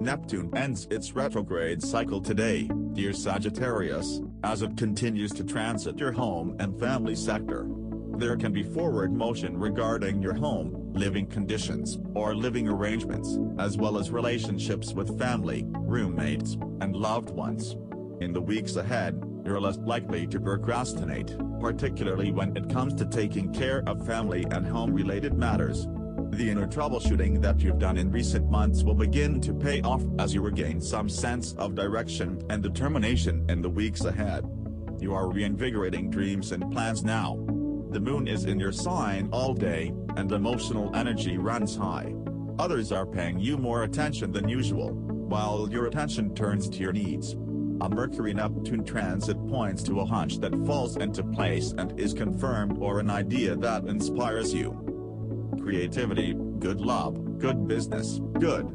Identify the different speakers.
Speaker 1: Neptune ends its retrograde cycle today, dear Sagittarius, as it continues to transit your home and family sector. There can be forward motion regarding your home, living conditions, or living arrangements, as well as relationships with family, roommates, and loved ones. In the weeks ahead, you're less likely to procrastinate, particularly when it comes to taking care of family and home-related matters. The inner troubleshooting that you've done in recent months will begin to pay off as you regain some sense of direction and determination in the weeks ahead. You are reinvigorating dreams and plans now. The moon is in your sign all day, and emotional energy runs high. Others are paying you more attention than usual, while your attention turns to your needs. A Mercury-Neptune transit points to a hunch that falls into place and is confirmed or an idea that inspires you creativity, good love, good business, good.